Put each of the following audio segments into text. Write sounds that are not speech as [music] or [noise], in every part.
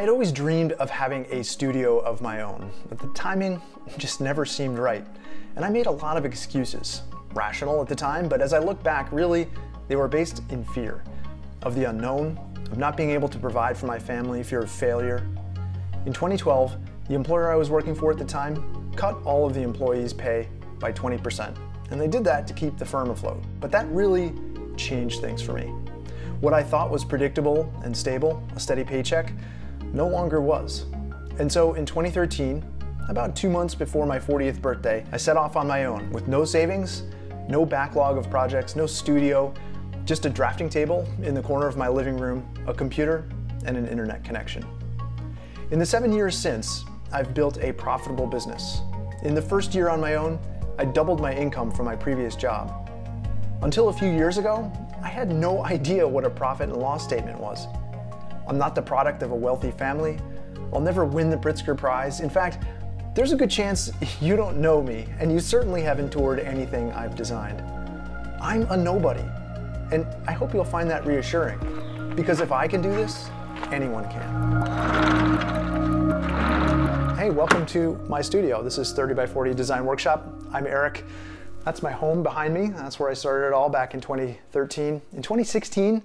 I had always dreamed of having a studio of my own, but the timing just never seemed right. And I made a lot of excuses. Rational at the time, but as I look back, really, they were based in fear of the unknown, of not being able to provide for my family, fear of failure. In 2012, the employer I was working for at the time cut all of the employees' pay by 20%. And they did that to keep the firm afloat. But that really changed things for me. What I thought was predictable and stable, a steady paycheck, no longer was. And so in 2013, about two months before my 40th birthday, I set off on my own with no savings, no backlog of projects, no studio, just a drafting table in the corner of my living room, a computer, and an internet connection. In the seven years since, I've built a profitable business. In the first year on my own, I doubled my income from my previous job. Until a few years ago, I had no [laughs] idea what a profit and loss statement was. I'm not the product of a wealthy family. I'll never win the Pritzker Prize. In fact, there's a good chance [laughs] you don't know me, and you certainly haven't toured anything I've designed. I'm a nobody, and I hope you'll find that reassuring, because if I can do this, anyone can. Hey, welcome to my studio. This is 30 by 40 Design Workshop. I'm Eric. That's my home behind me. That's where I started it all back in 2013. In 2016,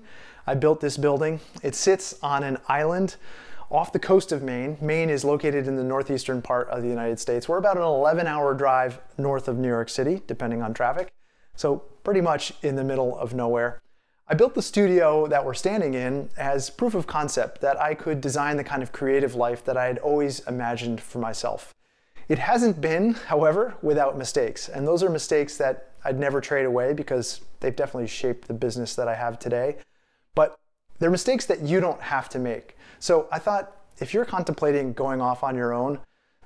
I built this building. It sits on an island off the coast of Maine. Maine is located in the northeastern part of the United States. We're about an 11 hour drive north of New York City, depending on traffic. So pretty much in the middle of nowhere. I built the studio that we're standing in as proof of concept that I could design the kind of creative life that I had always imagined for myself. It hasn't been, however, without mistakes. And those are mistakes that I'd never trade away because they've definitely shaped the business that I have today. But they're mistakes that you don't have to make. So I thought if you're contemplating going off on your own,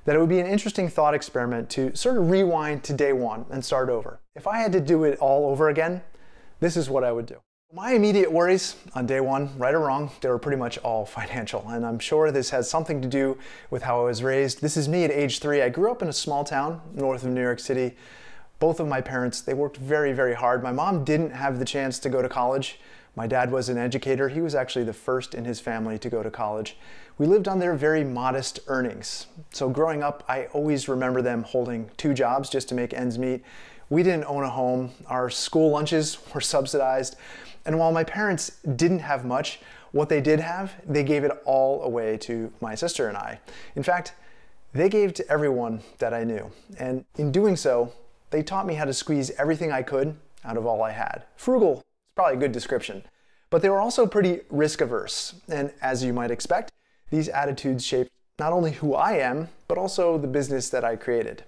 that it would be an interesting thought experiment to sort of rewind to day one and start over. If I had to do it all over again, this is what I would do. My immediate worries on day one, right or wrong, they were pretty much all [laughs] financial. And I'm sure this has something to do with how I was raised. This is me at age three. I grew up in a small town north of New York City. Both of my parents, they worked very, very hard. My mom didn't have the chance to go to college. My dad was an educator. He was actually the first in his family to go to college. We lived on their very modest earnings. So growing up, I always remember them holding two jobs just to make ends meet. We didn't own a home. Our school lunches [laughs] were subsidized. And while my parents didn't have much, what they did have, they gave it all away to my sister and I. In fact, they gave to everyone that I knew. And in doing so, they taught me how to squeeze everything I could out of all I had. Frugal probably a good description. But they were also pretty risk averse. And as you might expect, these attitudes shaped not only who I am, but also the business that I created.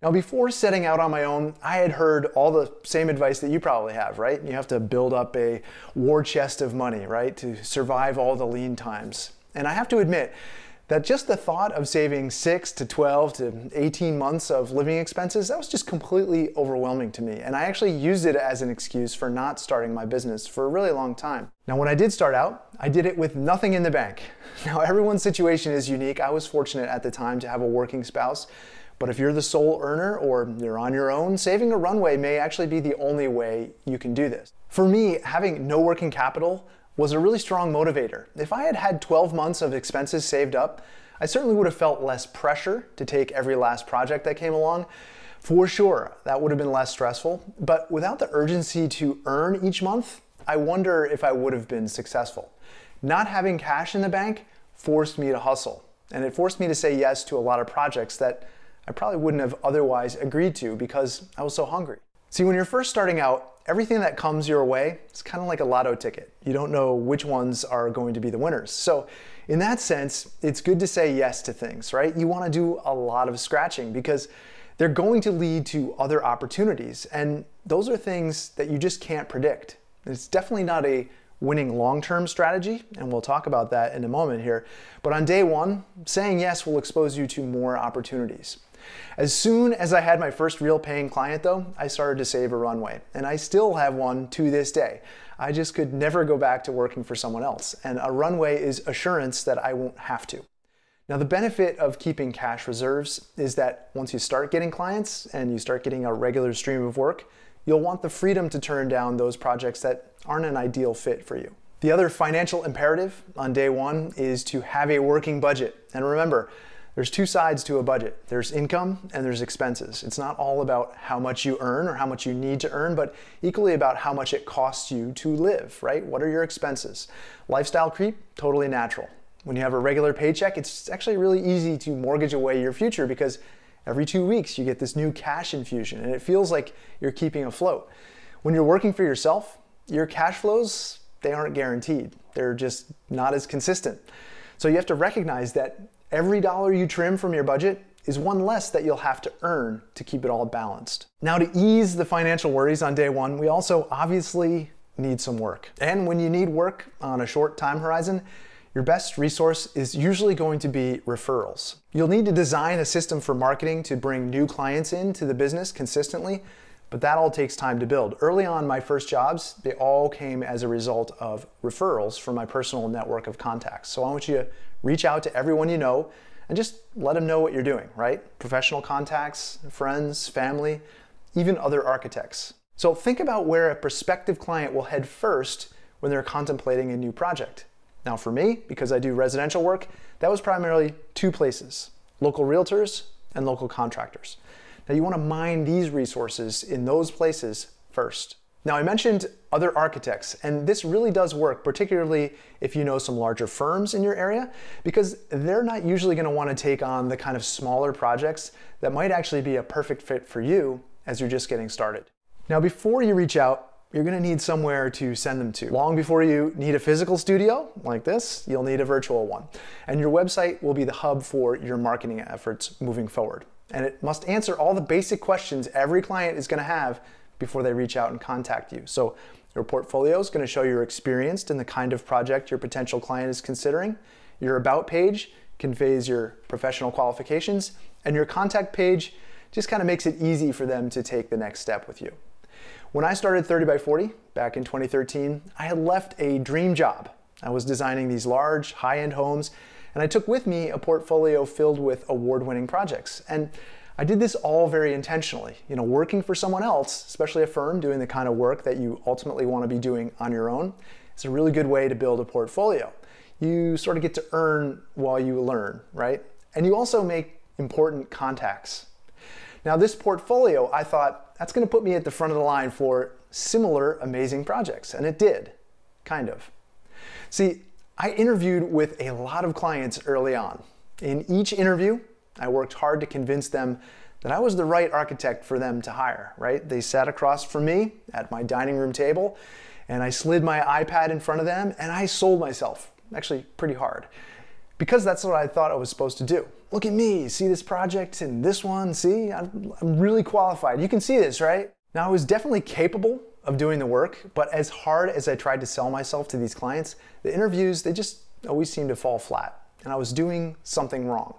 Now, before setting out on my own, I had heard all the same advice that you probably have, right? You have to build up a war chest of money, right, to survive all the lean times. And I have to admit, that just the thought of saving 6 to 12 to 18 months of living expenses, that was just completely overwhelming to me. And I actually used it as an excuse for not starting my business for a really long time. Now, when I did start out, I did it with nothing in the bank. [laughs] Now, everyone's situation is unique. I was fortunate at the time to have a working spouse. But if you're the sole earner or you're on your own, saving a runway may actually be the only way you can do this. For me, having no working capital was a really strong motivator. If I had had 12 months of expenses saved up, I certainly would have felt less pressure to take every last project that came along. For sure, that would have been less stressful, but without the urgency to earn each month, I wonder if I would have been successful. Not having cash in the bank forced me to hustle, and it forced me to say yes to a lot of projects that I probably wouldn't have otherwise agreed to because I was so hungry. See, when you're first starting out, everything that comes your way is kind of like a lotto ticket. You don't know which ones are going to be the winners. So, in that sense, it's good to say yes to things, right? You want to do a lot of scratching because they're going to lead to other opportunities. And those are things that you just can't predict. It's definitely not a winning long term strategy, and we'll talk about that in a moment here. But on day one, saying yes will expose you to more opportunities. As soon as I had my first real paying client, though, I started to save a runway, and I still have one to this day. I just could never go back to working for someone else, and a runway is assurance that I won't have to. Now, the benefit of keeping cash reserves is that once you start getting clients and you start getting a regular stream of work, you'll want the freedom to turn down those projects that aren't an ideal fit for you. The other financial imperative on day one is to have a working budget. And remember, there's two sides to a budget there's income and there's expenses. It's not all about how much you earn or how much you need to earn, but equally about how much it costs you to live, right? What are your expenses? Lifestyle creep, totally natural. When you have a regular paycheck, it's actually really easy to mortgage away your future because every two weeks you get this new cash infusion and it feels like you're keeping afloat. When you're working for yourself, your cash flows, they aren't guaranteed. They're just not as consistent. So you have to recognize that Every dollar you trim from your budget is one less that you'll have to earn to keep it all balanced. Now, to ease the financial worries on day one, we also obviously need some work. And when you need work on a short time horizon, your best resource is usually going to be referrals. You'll need to design a system for marketing to bring new clients into the business consistently but that all takes time to build. Early on, my first jobs, they all came as a result of referrals from my personal network of contacts. So I want you to reach out to everyone you know and just let them know what you're doing, right? Professional contacts, friends, family, even other architects. So think about where a prospective client will head first when they're contemplating a new project. Now, for me, because I do residential work, that was primarily two places local realtors and local contractors. Now you want to mine these resources in those places first. Now I mentioned other architects, and this really does work, particularly if you know some larger firms in your area, because they're not usually going to want to take on the kind of smaller projects that might actually be a perfect fit for you as you're just getting started. Now before you reach out, you're going to need somewhere to send them to. Long before you need a physical studio like this, you'll need a virtual one. And your website will be the hub for your marketing efforts moving forward and it must answer all the basic questions every client is going to have before they reach out and contact you. So your portfolio is going to show you're experienced in the kind of project your potential client is considering. Your about page conveys your professional qualifications, and your contact page just kind of makes it easy for them to take the next step with you. When I started 30 by 40 back in 2013, I had left a dream job. I was designing these large, high-end homes and I took with me a portfolio filled with award-winning projects. And I did this all very intentionally. You know, working for someone else, especially a firm doing the kind of work that you ultimately want to be doing on your own, is a really good way to build a portfolio. You sort of get to earn while you learn, right? And you also make important contacts. Now, this portfolio, I thought, that's going to put me at the front of the line for similar amazing projects. And it did, kind of. See, I interviewed with a lot of clients early on. In each interview, I worked hard to convince them that I was the right architect for them to hire, right? They sat across from me at my dining room table and I slid my iPad in front of them and I sold myself, actually pretty hard. Because that's what I thought I was supposed to do. Look at me, see this project and this one, see, I'm, I'm really qualified. You can see this, right? Now I was definitely capable of doing the work, but as hard as I tried to sell myself to these clients, the interviews, they just always seemed to fall flat, and I was doing something wrong.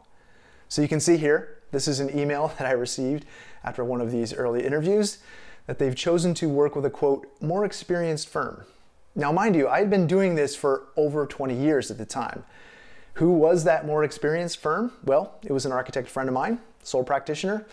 So you can see here, this is an email [laughs] that I received after one of these early interviews that they've chosen to work with a quote, more experienced firm. Now, mind you, I had been doing this for over 20 years at the time. Who was that more experienced firm? Well, it was an architect friend of mine, sole practitioner.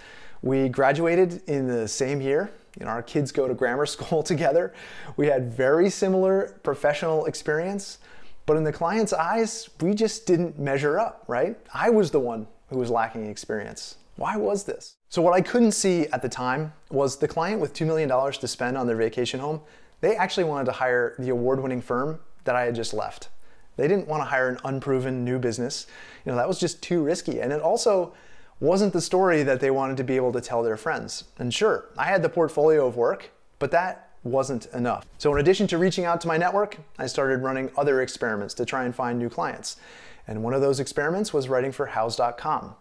We graduated in the same year, you know, our kids go to grammar [laughs] school together. We had very similar professional experience, but in the client's eyes, we just didn't measure up, right? I was the one who was lacking experience. Why was this? So what I couldn't see at the time was the client with $2 million to spend on their vacation home, they actually wanted to hire the award-winning firm that I had just left. They didn't want to hire an unproven new business. You know, that was just too risky. And it also wasn't the story that they wanted to be able to tell their friends. And sure, I had the portfolio of work, but that wasn't enough. So in addition to reaching out to my network, I started running other experiments to try and find new clients. And one of those experiments was writing for houzz.com.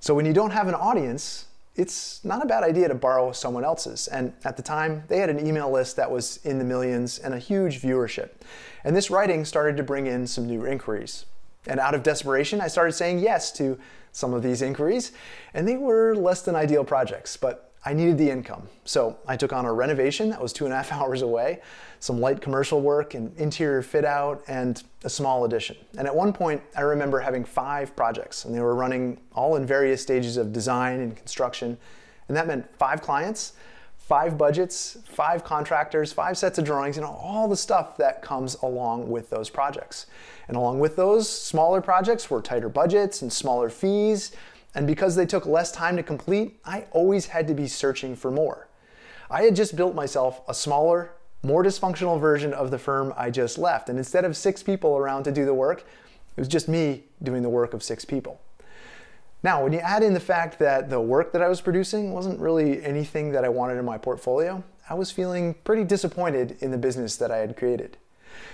So when you don't have an audience, it's not a bad idea to borrow someone else's. And at the time, they had an email list that was in the millions and a huge viewership. And this writing started to bring in some new inquiries. And out of desperation, I started saying yes to some of these inquiries, and they were less than ideal projects, but I needed the income. So I took on a renovation that was two and a half [laughs] hours away, some light commercial work and interior fit out, and a small addition. And at one point, I remember having five projects, and they were running all in various stages of design and construction. And that meant five clients, five budgets, five contractors, five sets of drawings, you know, all the stuff that comes along with those projects. And along with those smaller projects were tighter budgets and smaller fees. And because they took less time to complete, I always had to be searching for more. I had just built myself a smaller, more dysfunctional version of the firm I just left. And instead of six people around to do the work, it was just me doing the work of six people. Now, when you add in the fact that the work that I was producing wasn't really anything that I wanted in my portfolio, I was feeling pretty disappointed in the business that I had created.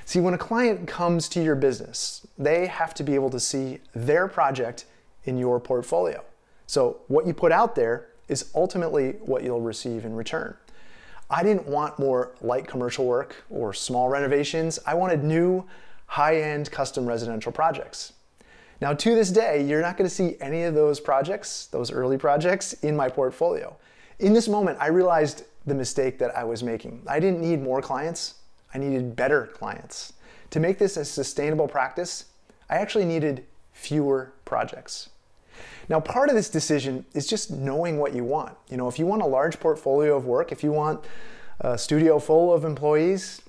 See, when a client comes to your business, they have to be able to see their project in your portfolio. So, what you put out there is ultimately what you'll receive in return. I didn't want more light commercial work or small renovations. I wanted new, high end custom residential projects. Now, to this day, you're not going to see any of those projects, those early projects, in my portfolio. In this moment, I realized the mistake that I was making. I didn't need more clients, I needed better clients. To make this a sustainable practice, I actually needed fewer projects. Now, part of this decision is just knowing what you want. You know, if you want a large portfolio of work, if you want a studio full of employees,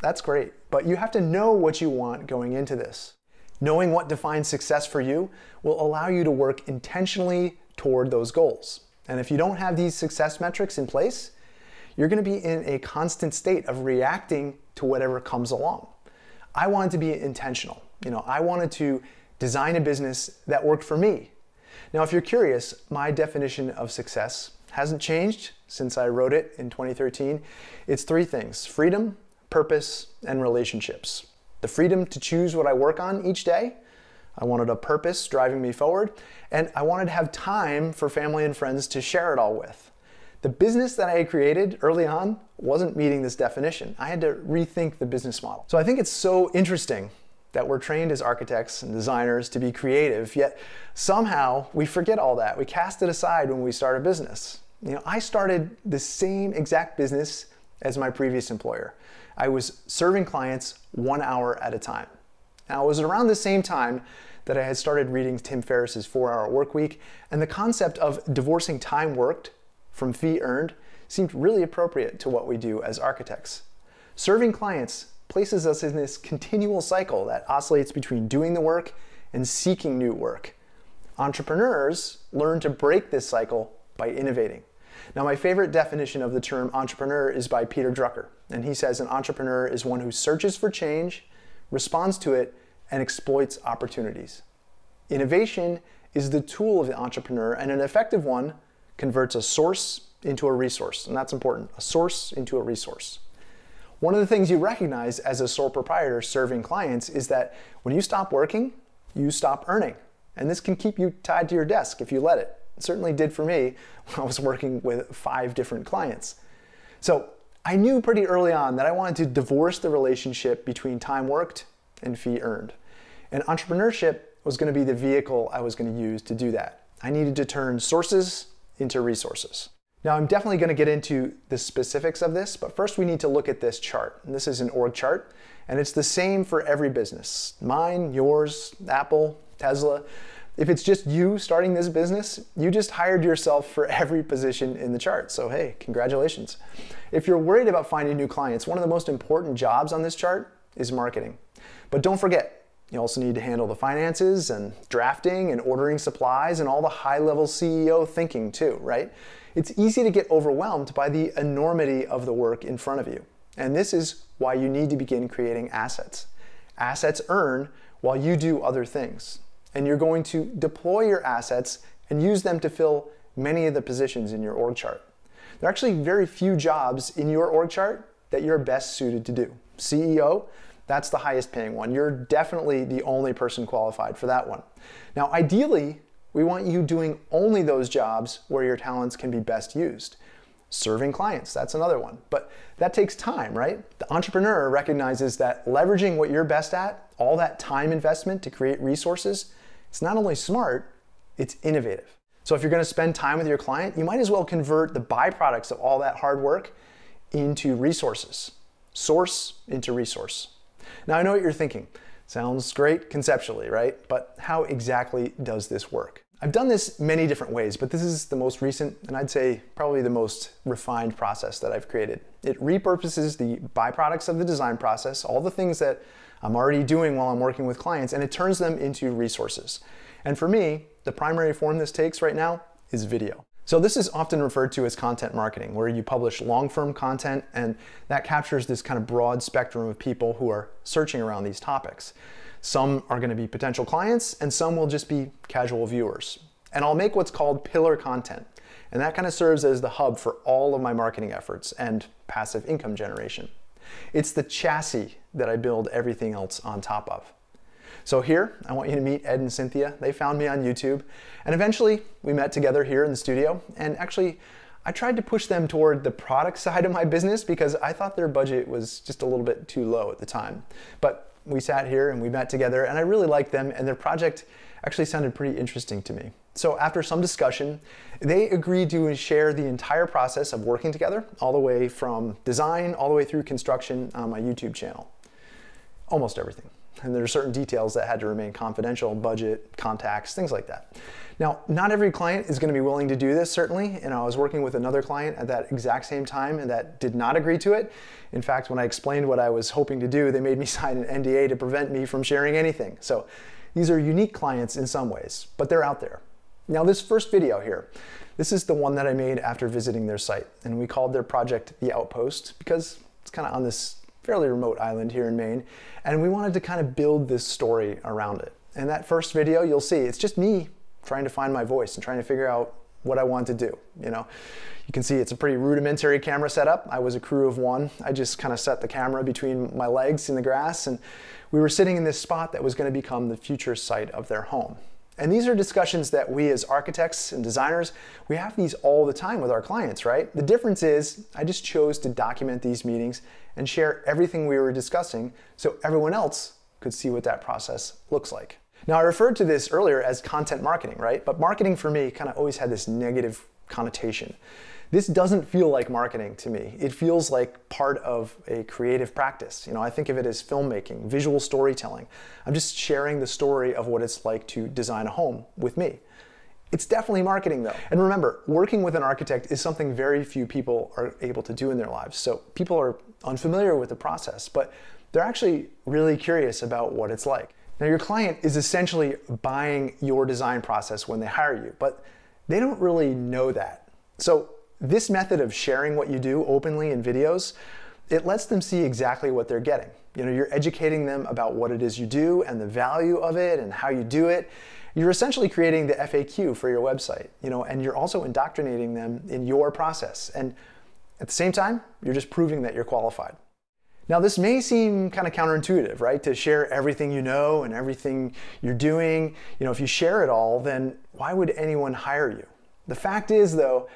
that's great. But you have to know what you want going into this. Knowing what defines success for you will allow you to work intentionally toward those goals. And if you don't have these success metrics in place, you're going to be in a constant state of reacting to whatever comes along. I wanted to be intentional. You know, I wanted to design a business that worked for me. Now, if you're curious, my definition of success hasn't changed since I wrote it in 2013. It's three things freedom, purpose, and relationships the freedom to choose what I work on each day. I wanted a purpose driving me forward, and I wanted to have time for family and friends to share it all with. The business that I had created early on wasn't meeting this definition. I had to rethink the business model. So I think it's so interesting that we're trained as architects and designers to be creative, yet somehow we forget all that. We cast it aside when we start a business. You know, I started the same exact business as my previous employer. I was serving clients one hour at a time. Now, it was around the same time that I had started reading Tim Ferriss's Four Hour Work Week, and the concept of divorcing time worked from fee earned seemed really appropriate to what we do as architects. Serving clients places us in this continual cycle that oscillates between doing the work and seeking new work. Entrepreneurs learn to break this cycle by innovating. Now, my favorite definition of the term entrepreneur is by Peter Drucker, and he says an entrepreneur is one who searches for change, responds to it, and exploits opportunities. Innovation is the tool of the entrepreneur, and an effective one converts a source into a resource, and that's important a source into a resource. One of the things you recognize as a sole proprietor serving clients is that when you stop working, you stop earning. And this can keep you tied to your desk if you let it. Certainly did for me [laughs] when I was working with five different clients. So I knew pretty early on that I wanted to divorce the relationship between time worked and fee earned. And entrepreneurship was going to be the vehicle I was going to use to do that. I needed to turn sources into resources. Now, I'm definitely going to get into the specifics of this, but first we need to look at this chart. And this is an org chart, and it's the same for every business mine, yours, Apple, Tesla. If it's just you starting this business, you just hired yourself for every position in the chart. So, hey, congratulations. If you're worried about finding new clients, one of the most important jobs on this chart is marketing. But don't forget, you also need to handle the finances and drafting and ordering supplies and all the high level CEO thinking, too, right? It's easy to get overwhelmed by the enormity of the work in front of you. And this is why you need to begin creating assets. Assets earn while you do other things and you're going to deploy your assets and use them to fill many of the positions in your org chart. There are actually very few jobs in your org chart that you're best suited to do. CEO, that's the highest paying one. You're definitely the only person qualified for that one. Now, ideally, we want you doing only those jobs where your talents can be best used. Serving clients, that's another one. But that takes time, right? The entrepreneur recognizes that leveraging what you're best at, all that time investment to create resources, it's not only smart, it's innovative. So if you're going to spend time with your client, you might as well convert the byproducts of all that hard work into resources. Source into resource. Now I know what you're thinking. Sounds great conceptually, right? But how exactly does this work? I've done this many different ways, but this is the most recent and I'd say probably the most refined process that I've created. It repurposes the byproducts of the design process, all the things that I'm already doing while I'm working with clients, and it turns them into resources. And for me, the primary form this takes right now is video. So this is often referred to as content marketing, where you publish long-form content and that captures this kind of broad spectrum of people who are searching around these topics. Some are gonna be potential clients and some will just be casual viewers. And I'll make what's called pillar content. And that kind of serves as the hub for all of my marketing efforts and passive income generation. It's the chassis that I build everything else on top of. So here, I want you to meet Ed and Cynthia. They found me on YouTube, and eventually we met together here in the studio. And actually, I tried to push them toward the product [laughs] side of my business because I thought their budget was just a little bit too low at the time. But we sat here and we met together, and I really liked them, and their project actually sounded pretty interesting to me. So after some discussion, they agreed to share the entire process of working together, all the way from design, all the way through construction on my YouTube channel. Almost everything. And there are certain details that had to remain confidential, budget, contacts, things like that. Now, not every client is going to be willing to do this, certainly. And I was working with another client at that exact same time and that did not agree to it. In fact, when I explained what I was hoping to do, they made me [laughs] sign an NDA to prevent me from sharing anything. So these are unique clients in some ways, but they're out there. Now, this first video here, this is the one that I made after visiting their site. And we called their project The Outpost because it's kind of on this fairly remote island here in Maine. And we wanted to kind of build this story around it. And that first video, you'll see, it's just me trying to find my voice and trying to figure out what I want to do. You know, you can see it's a pretty rudimentary camera setup. I was a crew of one. I just kind of set the camera between my legs in the grass and we were sitting in this spot that was going to become the future site of their home. And these are discussions that we as architects and designers, we have these all the time with our clients, right? The difference is I just chose to document these meetings and share everything we were discussing so everyone else could see what that process looks like. Now, I referred to this earlier as content marketing, right? But marketing for me kind of always had this negative connotation. This doesn't feel like marketing to me. It feels like part of a creative practice. You know, I think of it as filmmaking, visual storytelling. I'm just sharing the story of what it's like to design a home with me. It's definitely marketing though. And remember, working with an architect is something very few people are able to do in their lives. So people are unfamiliar with the process, but they're actually really curious about what it's like. Now your client is essentially buying your design process when they hire you, but they don't really know that. So this method of sharing what you do openly in videos, it lets them see exactly what they're getting. You know, you're educating them about what it is you do and the value of it and how you do it. You're essentially creating the FAQ for your website, you know, and you're also indoctrinating them in your process. And at the same time, you're just proving that you're qualified. Now, this may seem kind of counterintuitive, right? To share everything you know and everything you're doing. You know, if you share it all, then why would anyone hire you? The fact is, though,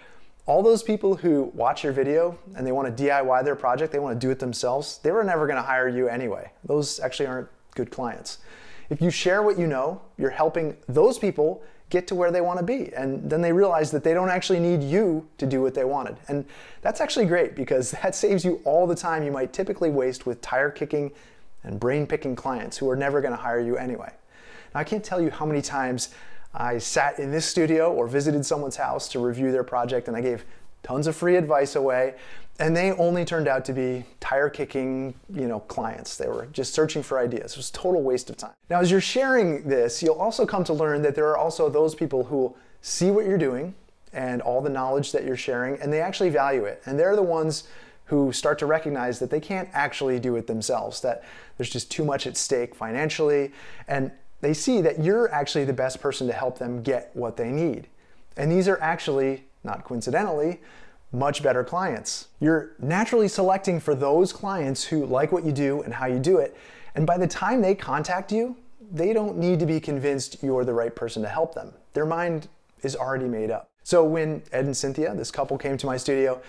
all those people who watch your video and they want to DIY their project, they want to do it themselves, they were never going to hire you anyway. Those actually aren't good clients. If you share what you know, you're helping those people get to where they want to be. And then they realize that they don't actually need you to do what they wanted. And that's actually great because [laughs] that saves you all the time you might typically waste with tire kicking and brain picking clients who are never going to hire you anyway. Now, I can't tell you how many times I sat in this studio or visited someone's house to review their project and I gave tons of free advice away. And they only turned out to be tire kicking you know clients. They were just searching for ideas. It was a total waste of time. Now as you're sharing this you'll also come to learn that there are also those people who see what you're doing and all the knowledge that you're sharing and they actually value it. And they're the ones who start to recognize that they can't actually do it themselves that there's just too much at stake financially. And they see that you're actually the best person to help them get what they need and these are actually not coincidentally much better clients. You're naturally selecting for those clients who like what you do and how you do it. And by the time they contact you, they don't need to be convinced you're the right person to help them. Their mind is already made up. So when Ed and Cynthia, this couple came to my studio,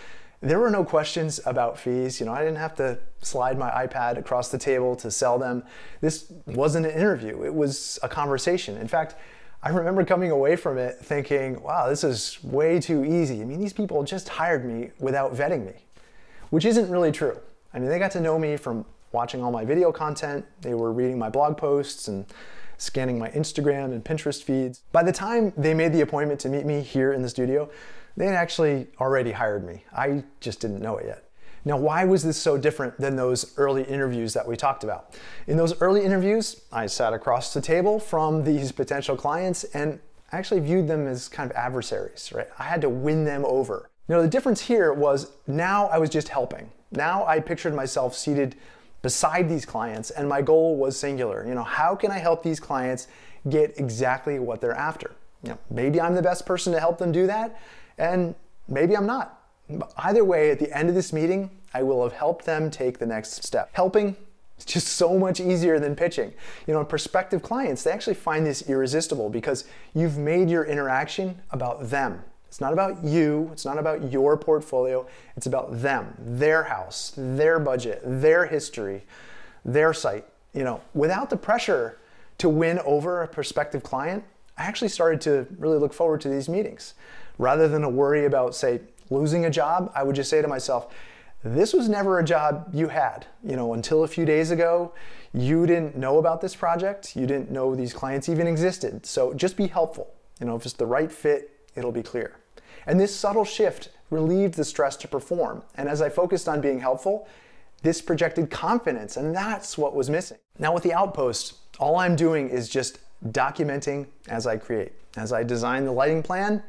there were no questions about fees. You know, I didn't have to slide my iPad across the table to sell them. This wasn't an interview. It was a conversation. In fact, I remember coming away from it thinking, wow, this is way too easy. I mean, these people just hired me without vetting me, which isn't really true. I mean, they got to know me from watching all my video content, they were reading my blog posts and scanning my Instagram and Pinterest feeds. By the time they made the appointment to meet me here in the studio, they actually already hired me. I just didn't know it yet. Now, why was this so different than those early interviews that we talked about? In those early interviews, I sat across the table from these potential clients and actually viewed them as kind of adversaries, right? I had to win them over. Know, the difference here was now I was just helping. Now I pictured myself seated beside these clients and my goal was singular. You know, how can I help these clients get exactly what they're after? You know, maybe I'm the best person to help them do that and maybe I'm not. But either way, at the end of this meeting, I will have helped them take the next step. Helping is just so much easier than pitching. You know, prospective clients, they actually find this irresistible because you've made your interaction about them. It's not about you, it's not about your portfolio, it's about them, their house, their budget, their history, their site. You know, without the pressure to win over a prospective client, I actually started to really look forward to these meetings. Rather than a worry about, say, losing a job, I would just say to myself, this was never a job you had. You know, until a few days ago, you didn't know about this project. You didn't know these clients even existed. So just be helpful. You know, if it's the right fit, it'll be clear. And this subtle shift relieved the stress to perform. And as I focused on being helpful, this projected confidence, and that's what was missing. Now, with the outpost, all I'm doing is just documenting as I create. As I design the lighting plan,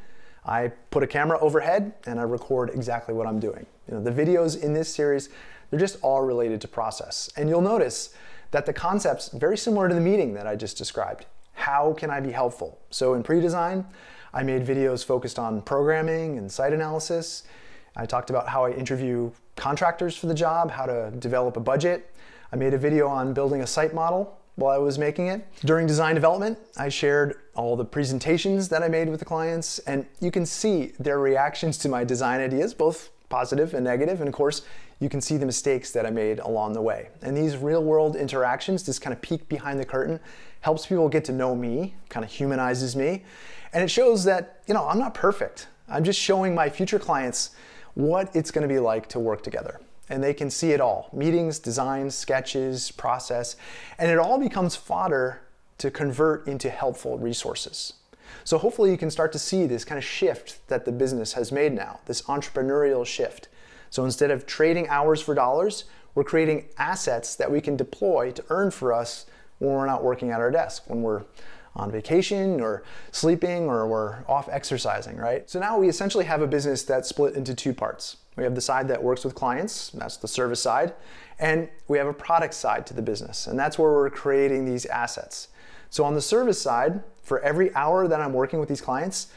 I put a camera overhead and I record exactly what I'm doing. You know, the videos in this series, they're just all related to process. And you'll notice that the concept's very similar to the meeting that I just described. How can I be helpful? So in pre-design, I made videos focused on programming and site analysis. I talked about how I interview contractors for the job, how to develop a budget. I made a video on building a site model while I was making it. During design development, I shared all the presentations that I made with the clients, and you can see their reactions to my design ideas, both positive and negative, and of course, you can see the mistakes that I made along the way. And these real world interactions, this kind of peek behind the curtain, helps people get to know me, kind of humanizes me, and it shows that, you know, I'm not perfect. I'm just showing my future clients what it's gonna be like to work together and they can see it all meetings, designs, sketches, process, and it all becomes fodder to convert into helpful resources. So hopefully you can start to see this kind of shift that the business has made now, this entrepreneurial shift. So instead of trading hours for dollars, we're creating assets that we can deploy to earn for us when we're not working at our desk, when we're on vacation or sleeping or we're off exercising, right? So now we essentially have a business that's split into two parts. We have the side that works with clients, that's the service side, and we have a product side to the business, and that's where we're creating these assets. So on the service side, for every hour that I'm working with these clients,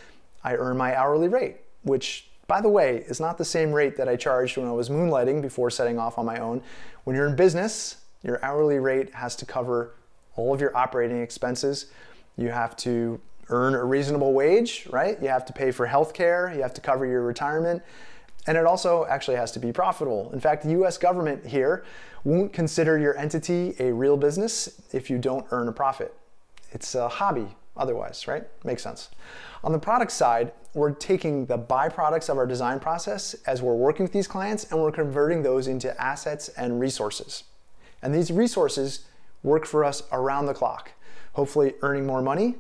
I earn my hourly rate, which by the way, is not the same rate that I charged when I was moonlighting before setting off on my own. When you're in business, your hourly rate has to cover all of your operating expenses, you have to earn a reasonable wage, right? You have to pay for health care, you have to cover your retirement, and it also actually has to be profitable. In fact, the US government here won't consider your entity a real business if you don't earn a profit. It's a hobby otherwise, right? Makes sense. On the product side, we're taking the byproducts of our design process as we're working with these clients and we're converting those into assets and resources. And these resources work for us around the clock hopefully earning more money.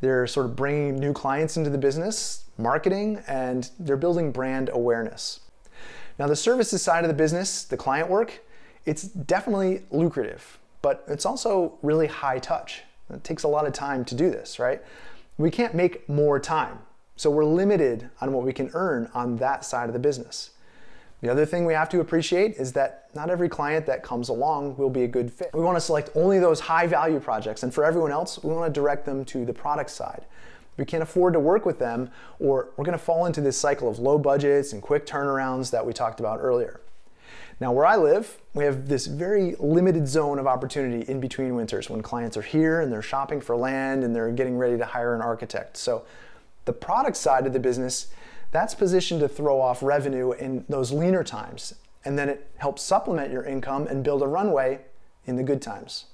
They're sort of bringing new clients into the business, marketing, and they're building brand awareness. Now, the services side of the business, the client work, it's definitely lucrative, but it's also really high touch. It takes a lot of time to do this, right? We can't make more time, so we're limited on what we can earn on that side of the business. The other thing we have to appreciate is that not every client that comes along will be a good fit. We want to select only those high value projects, and for everyone else, we want to direct them to the product side. We can't afford to work with them, or we're going to fall into this cycle of low budgets and quick turnarounds that we talked about earlier. Now, where I live, we have this very limited zone of opportunity in between winters when clients are here and they're shopping for land and they're getting ready to hire an architect. So, the product side of the business that's positioned to throw off revenue in those leaner times. And then it helps supplement your income and build a runway in the good times.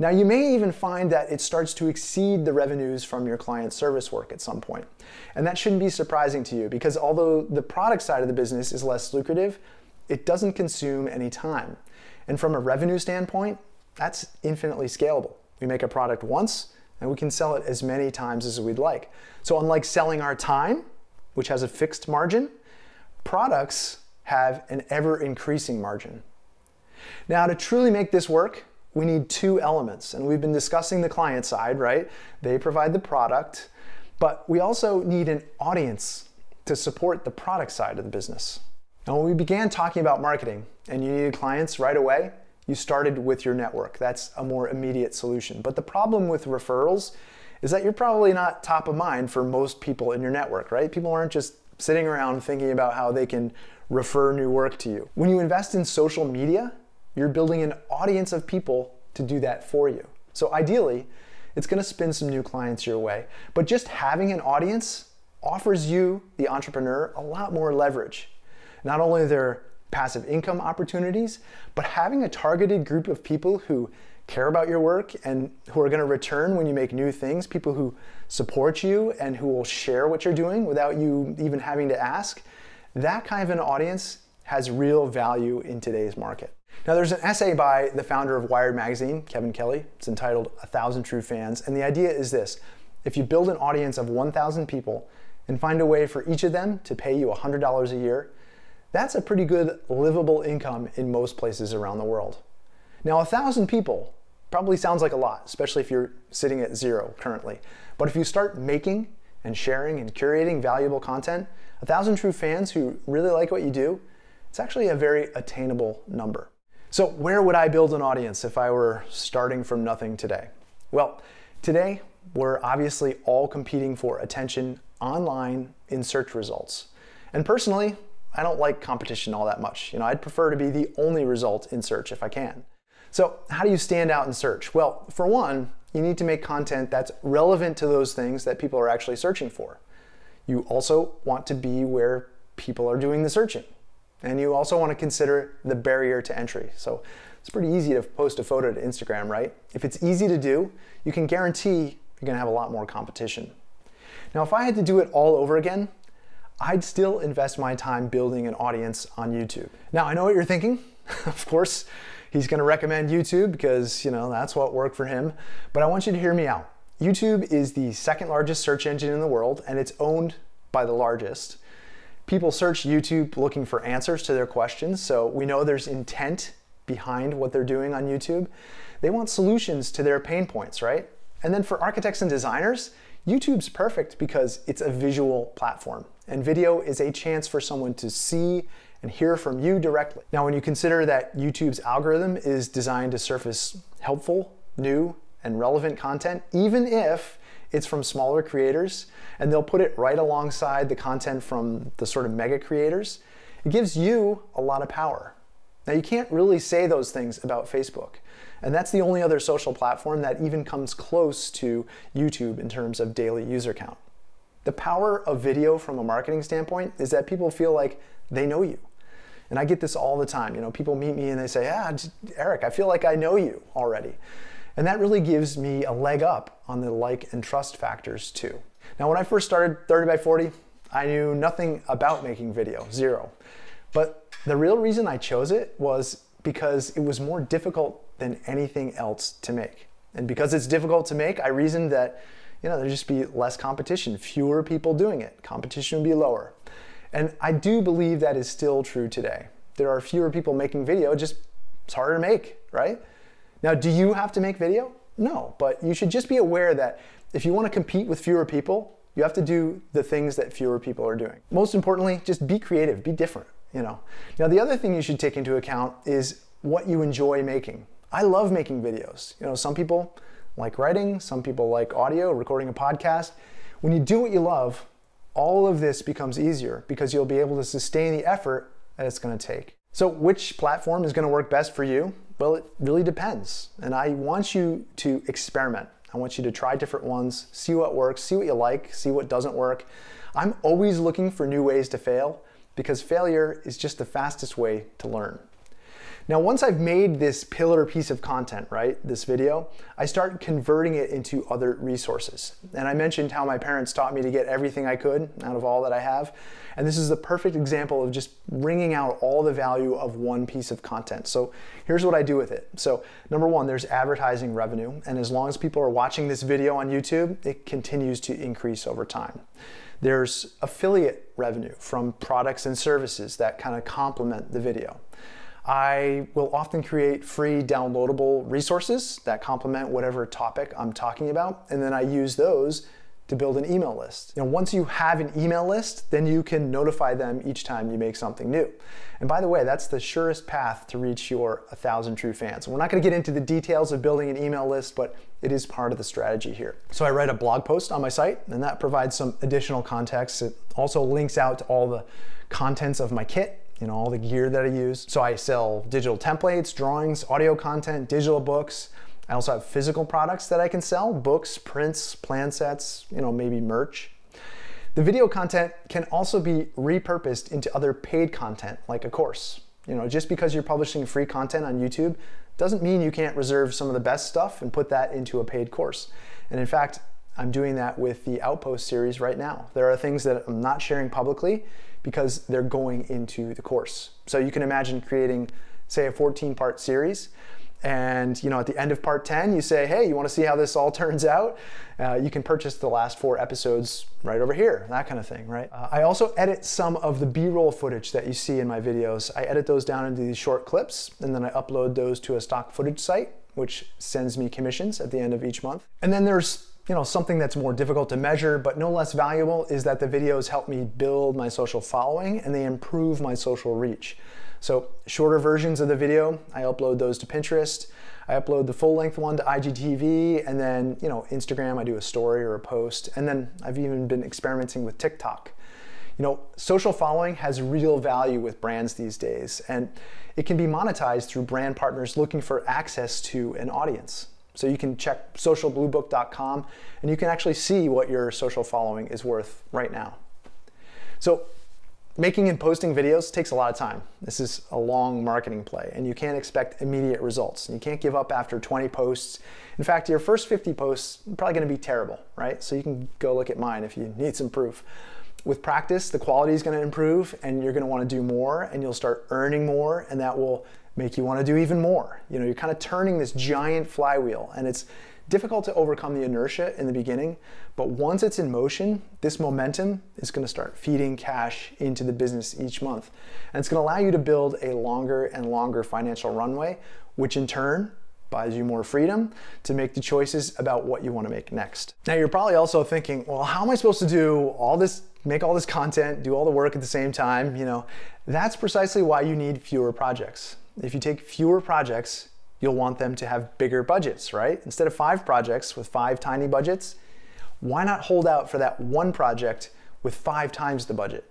Now, you may even find that it starts to exceed the revenues from your client service work at some point. And that shouldn't be surprising to you because although the product side of the business is less lucrative, it doesn't consume any time. And from a revenue standpoint, that's infinitely scalable. We make a product once, and we can sell it as many times as we'd like. So, unlike selling our time, which has a fixed margin, products have an ever increasing margin. Now, to truly make this work, we need two elements, and we've been discussing the client side, right? They provide the product, but we also need an audience to support the product side of the business. Now, when we began talking about marketing and you needed clients right away, you started with your network. That's a more immediate solution. But the problem with referrals is that you're probably not top of mind for most people in your network, right? People aren't just sitting around thinking about how they can refer new work to you. When you invest in social media, you're building an audience of people to do that for you. So ideally, it's going to spin some new clients your way. But just having an audience offers you, the entrepreneur, a lot more leverage. Not only their passive income opportunities, but having a targeted group of people who care about your work and who are going to return when you make new things, people who support you and who will share what you're doing without you even having to ask, that kind of an audience has real value in today's market. Now, there's an essay by the founder of Wired Magazine, Kevin Kelly. It's entitled A Thousand True Fans. And the idea is this if you build an audience of 1,000 people and find a way for each of them to pay you $100 a year, that's a pretty good livable income in most places around the world. Now, a thousand people probably sounds like a lot, especially if you're sitting at zero currently. But if you start making and sharing and curating valuable content, a thousand true fans who really like what you do, it's actually a very attainable number. So, where would I build an audience if I were starting from nothing today? Well, today we're obviously all competing for attention online in search results. And personally, I don't like competition all that much. You know, I'd prefer to be the only result in search if I can. So, how do you stand out in search? Well, for one, you need to make content that's relevant to those things that people are actually searching for. You also want to be where people are doing the searching. And you also want to consider the barrier to entry. So, it's pretty easy to post a photo to Instagram, right? If it's easy to do, you can guarantee you're going to have a lot more competition. Now, if I had to do it all over again, I'd still invest my time building an audience on YouTube. Now, I know what you're thinking. [laughs] of course, he's going to recommend YouTube because, you know, that's what worked for him. But I want you to hear me out. YouTube is the second largest search engine in the world and it's owned by the largest. People search YouTube looking for answers to their questions, so we know there's intent behind what they're doing on YouTube. They want solutions to their pain points, right? And then for architects and designers, YouTube's perfect because it's a visual platform, and video is a chance for someone to see and hear from you directly. Now, when you consider that YouTube's algorithm is designed to surface helpful, new, and relevant content, even if it's from smaller creators, and they'll put it right alongside the content from the sort of mega creators, it gives you a lot of power. Now, you can't really say those things about Facebook. And that's the only other social platform that even comes close to YouTube in terms of daily user count. The power of video from a marketing standpoint is that people feel like they know you. And I get this all the time. You know, people meet me and they say, "Ah, Eric, I feel like I know you already." And that really gives me a leg up on the like and trust factors too. Now, when I first started 30 by 40, I knew nothing about making video, zero. But the real reason I chose it was because it was more difficult than anything else to make. And because it's difficult to make, I reasoned that you know there'd just be less competition, fewer people doing it. Competition would be lower. And I do believe that is still true today. There are fewer people making video, just it's harder to make, right? Now, do you have to make video? No, but you should just be aware that if you want to compete with fewer people, you have to do the things that fewer people are doing. Most importantly, just be creative, be different you know. Now the other thing you should take into account is what you enjoy making. I love making videos. You know, some people like writing, some people like audio, recording a podcast. When you do what you love, all of this becomes easier because you'll be able to sustain the effort that it's going to take. So, which platform is going to work best for you? Well, it really depends. And I want you to experiment. I want you to try different ones, see what works, see what you like, see what doesn't work. I'm always looking for new ways to fail because failure is just the fastest way to learn. Now, once I've made this pillar piece of content, right, this video, I start converting it into other resources. And I mentioned how my parents taught me to get everything I could out of all that I have. And this is the perfect example of just wringing out all the value of one piece of content. So here's what I do with it. So number one, there's advertising revenue. And as long as people are watching this video on YouTube, it continues to increase over time. There's affiliate revenue from products and services that kind of complement the video. I will often create free downloadable resources that complement whatever topic I'm talking about, and then I use those to build an email list. You know, once you have an email list, then you can notify them each time you make something new. And by the way, that's the surest path to reach your 1,000 true fans. We're not gonna get into the details of building an email list, but it is part of the strategy here. So I write a blog post on my site, and that provides some additional context. It also links out to all the contents of my kit you know, all the gear that I use. So I sell digital templates, drawings, audio content, digital books. I also have physical products that I can sell, books, prints, plan sets, you know, maybe merch. The video content can also be repurposed into other paid content like a course. You know, just because you're publishing free content on YouTube doesn't mean you can't reserve some of the best stuff and put that into a paid course. And in fact, I'm doing that with the Outpost series right now. There are things that I'm not sharing publicly because they're going into the course. So you can imagine creating, say, a 14 part series. And you know, at the end of part 10, you say, hey, you want to see how this all [laughs] turns out? Uh, you can purchase the last four episodes right over here, that kind of thing, right? Uh, I also edit some of the B-roll footage that you see in my videos. I edit those down into these short clips, and then I upload those to a stock footage site, which sends me commissions at the end of each month. And then there's you know, something that's more difficult to measure, but no less valuable is that the videos help me build my social following and they improve my social reach. So shorter versions of the video, I upload those to Pinterest. I upload the full length one to IGTV and then, you know, Instagram, I do a story or a post. And then I've even been experimenting with TikTok. You know, social following has real value with brands these days and it can be monetized through brand partners looking for access to an audience. So you can check socialbluebook.com and you can actually see what your social following is worth right now. So making and posting videos takes a lot of time. This is a long marketing play and you can't expect immediate results. You can't give up after 20 posts. In fact, your first 50 posts are probably gonna be terrible, right? So you can go look at mine if you need some proof. With practice, the quality is gonna improve and you're gonna wanna do more and you'll start earning more and that will make you want to do even more. You know, you're kind of turning this giant flywheel and it's difficult to overcome the inertia in the beginning, but once it's in motion, this momentum is going to start feeding cash into the business each month. And it's going to allow you to build a longer and longer financial runway, which in turn buys you more freedom to make the choices about what you want to make next. Now you're probably also thinking, well, how am I supposed to do all this, make all this content, do all the work at the same time? You know, that's precisely why you need fewer projects if you take fewer projects, you'll want them to have bigger budgets, right? Instead of five projects with five tiny budgets, why not hold out for that one project with five times the budget?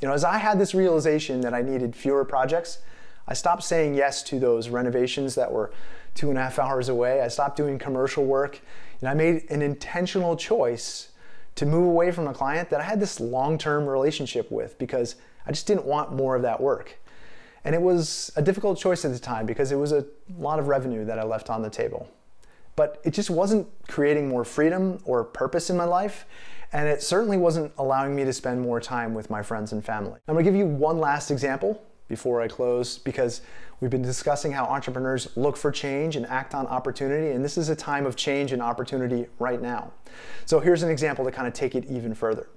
You know, as I had this realization that I needed fewer projects, I stopped saying yes to those renovations that were two and a half hours away. I stopped doing commercial work, and I made an intentional choice to move away from a client that I had this long term relationship with because I just didn't want more of that work. And it was a difficult choice at the time because it was a lot of revenue that I left on the table. But it just wasn't creating more freedom or purpose in my life. And it certainly wasn't allowing me to spend more time with my friends and family. I'm gonna give you one last example before I close because we've been discussing how entrepreneurs look for change and act on opportunity. And this is a time of change and opportunity right now. So here's an example to kind of take it even further.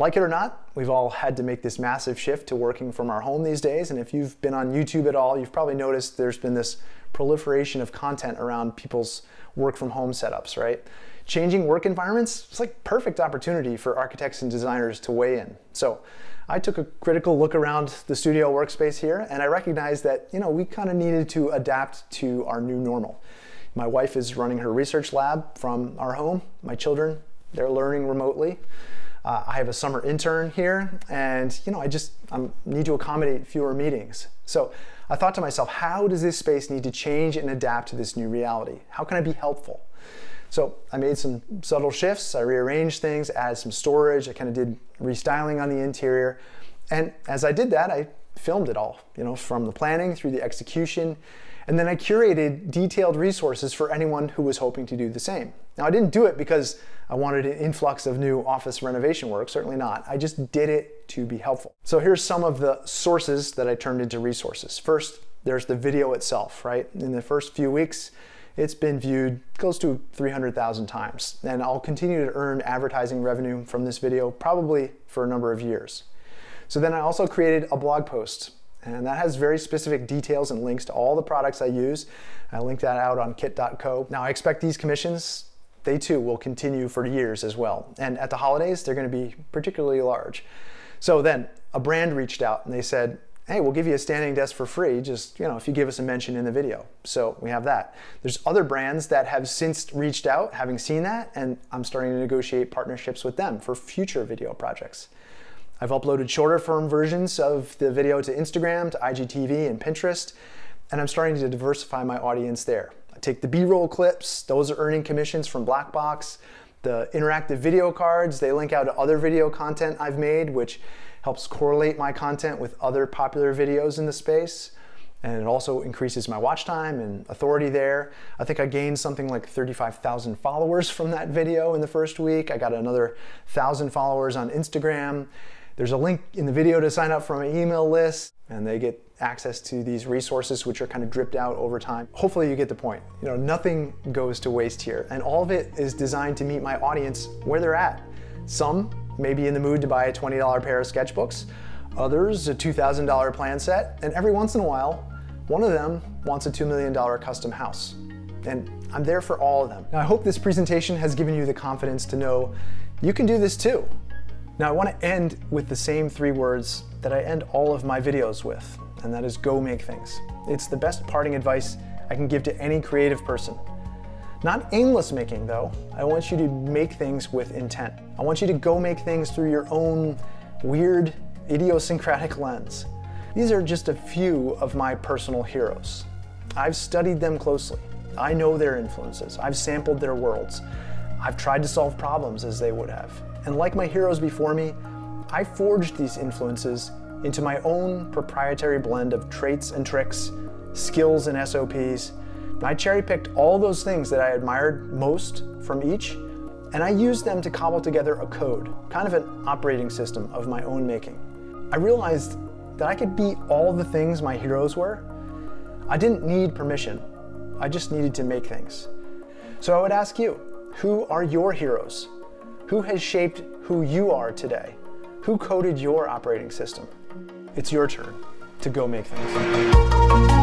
Like it or not, we've all had to make this massive shift to working from our home these days. And if you've been on YouTube at all, you've probably noticed there's been this proliferation of content around people's work from home setups, right? Changing work environments, it's like perfect opportunity for architects and designers to weigh in. So I took a critical look around the studio workspace here and I recognized that, you know, we kind of needed to adapt to our new normal. My wife is running her research lab from our home. My children, they're learning remotely. Uh, I have a summer intern here, and you know, I just I need to accommodate fewer meetings. So I thought to myself, how does this space need to change and adapt to this new reality? How can I be helpful? So I made some subtle shifts. I rearranged things, added some storage. I kind of did restyling on the interior. And as I did that, I filmed it all, you know, from the planning through the execution. And then I curated detailed resources for anyone who was hoping to do the same. Now, I didn't do it because I wanted an influx of new office renovation work, certainly not. I just did it to be helpful. So here's some of the sources that I turned into resources. First, there's the video itself, right? In the first few weeks, it's been viewed close to 300,000 times. And I'll continue to earn advertising revenue from this video probably for a number of years. So then I also created a blog post and that has very specific details and links to all the products I use. I link that out on kit.co. Now I expect these commissions, they too will continue for years as well. And at the holidays, they're gonna be particularly large. So then a brand reached out and they said, hey, we'll give you a standing desk for free, just, you know, if you give us a mention in the video. So we have that. There's other brands that have since reached out, having seen that, and I'm starting to negotiate partnerships with them for future video projects. I've uploaded shorter form versions of the video to Instagram, to IGTV, and Pinterest, and I'm starting to diversify my audience there. I take the B-roll clips, those are earning commissions from Blackbox. The interactive video cards, they link out to other video content I've made, which helps correlate my content with other popular videos in the space. And it also increases my watch time and authority there. I think I gained something like 35,000 followers from that video in the first week. I got another 1,000 followers on Instagram. There's a link in the video to sign up for my email list and they get access to these resources which are kind of dripped out over time. Hopefully you get the point. You know, nothing goes to waste here and all of it is designed to meet my audience where they're at. Some may be in the mood to buy a $20 pair of sketchbooks, others a $2,000 plan set, and every once in a while, one of them wants a $2 million custom house. And I'm there for all of them. Now I hope this presentation has given you the confidence to know you can do this too. Now I want to end with the same three words that I end all of my videos with, and that is go make things. It's the best parting advice I can give to any creative person. Not aimless making though. I want you to make things with intent. I want you to go make things through your own weird, idiosyncratic lens. These are just a few of my personal heroes. I've studied them closely. I know their influences. I've sampled their worlds. I've tried to solve problems as they would have. And like my heroes before me, I forged these influences into my own proprietary blend of traits and tricks, skills and SOPs. I cherry picked all those things that I admired most from each, and I used them to cobble together a code, kind of an operating system of my own making. I realized that I could be all the things my heroes were. I didn't need permission, I just needed to make things. So I would ask you, who are your heroes? Who has shaped who you are today? Who coded your operating system? It's your turn to go make things.